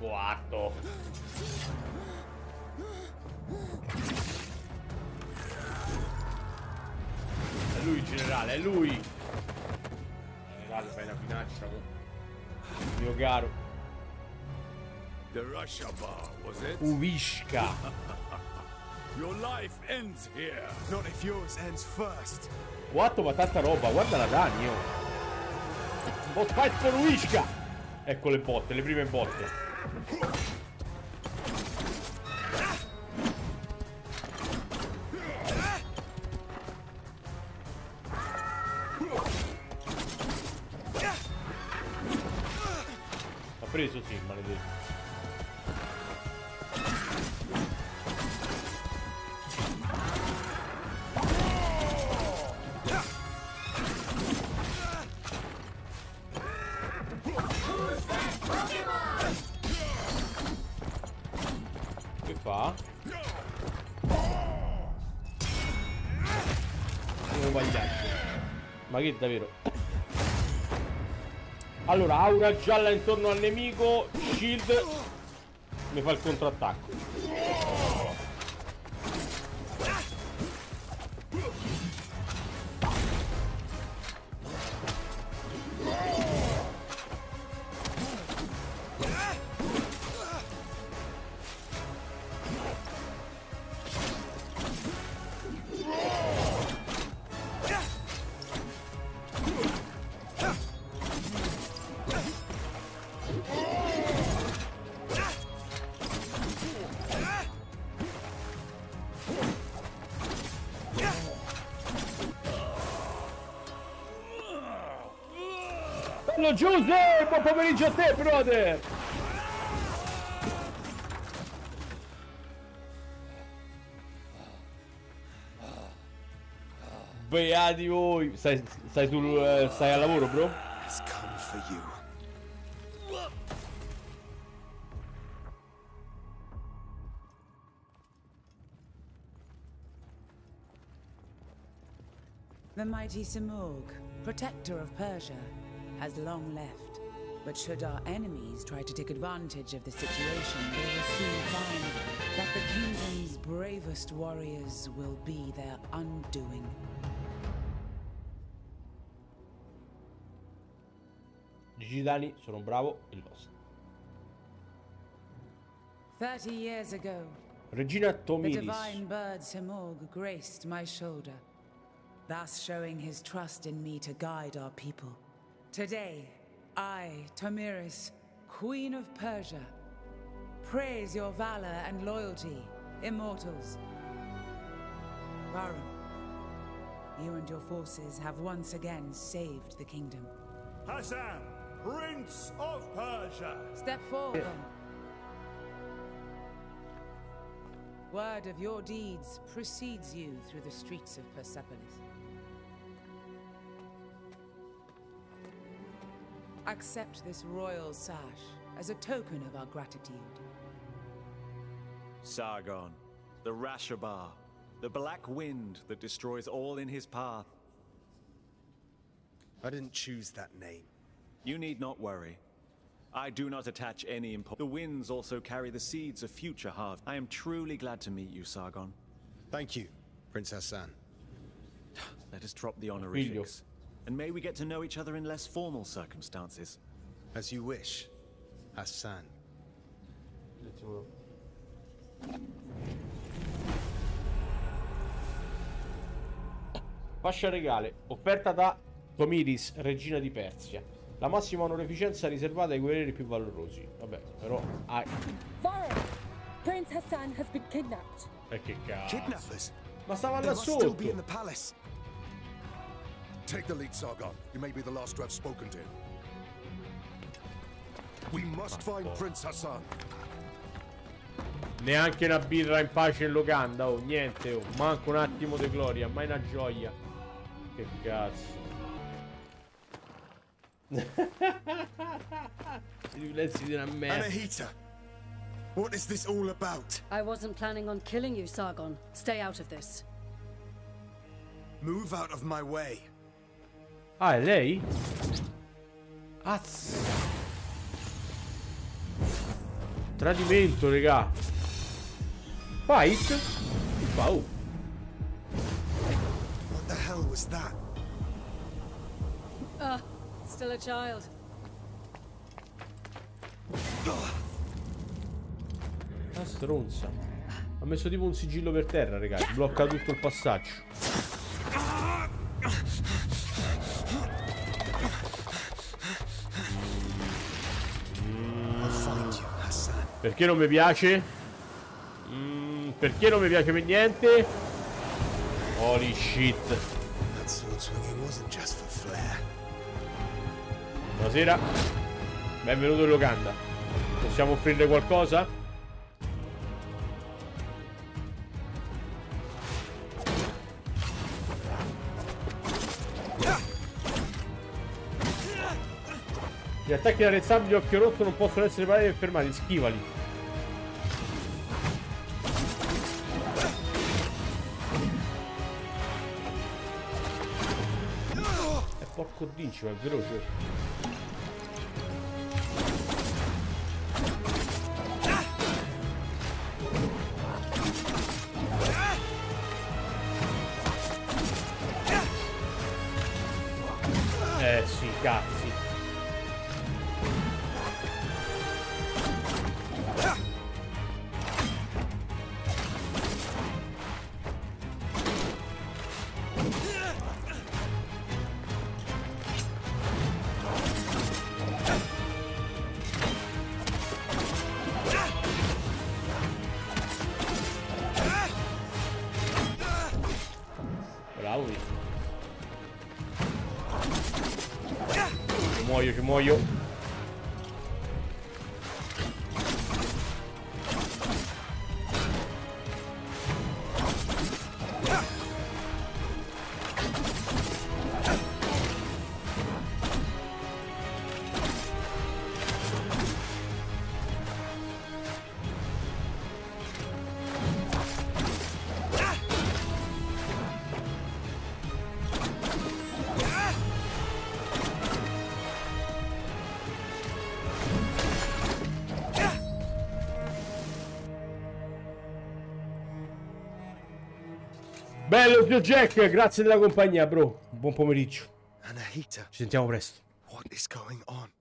coatto. È lui il generale, è lui. Generale, fai una finaccia. Mio caro. The Russia bar, was it? Uvishka. Your life ends here. Not if yours ends first. Quattro ma tanta roba, guarda la Dani, oh. Fight for Uvishka. Ecco le botte, le prime botte. Preso sì, maledetto. Sbagliato. Ma che davvero? Allora, aura gialla intorno al nemico, shield mi fa il contrattacco. Bello Giuseppe, buon pomeriggio a te, brother! Beati voi! Stai, stai, sul, eh, stai al lavoro, bro? Has come for you. The mighty Simurgh, protector of Persia, has long left. But should our enemies try to take advantage of the situation, they will soon find that the kingdom's bravest warriors will be their undoing. Digitali, sono bravo e Lost. Thirty years ago, Regina the divine bird Simurgh graced my shoulder, thus showing his trust in me to guide our people. Today, I, Tamiris, Queen of Persia, praise your valor and loyalty, immortals. Varun, you and your forces have once again saved the kingdom. Hassan, Prince of Persia. Step forward. Word of your deeds precedes you through the streets of Persepolis. Accept this royal sash as a token of our gratitude. Sargon, the Rashabar, the black wind that destroys all in his path. I didn't choose that name. You need not worry. I do not attach any importance. The winds also carry the seeds of future harvest. I am truly glad to meet you, Sargon. Thank you, Prince Hassan. Let us drop the honorifics. And may we get to know each other in less formal circumstances. As you wish, Hassan. Fascia regale, offerta da Tomiris, regina di Persia. La massima onorificenza riservata ai guerrieri più valorosi. Vabbè, però... Ah, Varro! Prince Hassan has been kidnapped. e che cazzo. Kidnappers? Ma stava là sotto. The palace. Take the lead, Sargon. You may be the last to have spoken to him. We must find Prince Hassan. Neanche una birra in pace in locanda, oh, niente, oh. Manco un attimo di gloria, mai una gioia. Che cazzo. I riflessi di una merda. Anahita, what is this all about? I wasn't planning on killing you, Sargon. Stay out of this. Move out of my way. Ah, è lei? Az. Tradimento, regà. Fight? Oh. What the hell was that? Ah, still a child. La stronza. Ha messo tipo un sigillo per terra, ragazzi. Blocca tutto il passaggio. Perché non mi piace? Mm, perché non mi piace per niente? Holy shit. Buonasera. Benvenuto in locanda. Possiamo offrirle qualcosa? Gli attacchi da rezzabili occhio rotto non possono essere parati e fermati, schivali. E porco dici, ma è veloce. Eh sì, cazzi. Ci muoio, Bello zio Jack, grazie della compagnia, bro. Buon pomeriggio. Ci sentiamo presto. what is going on?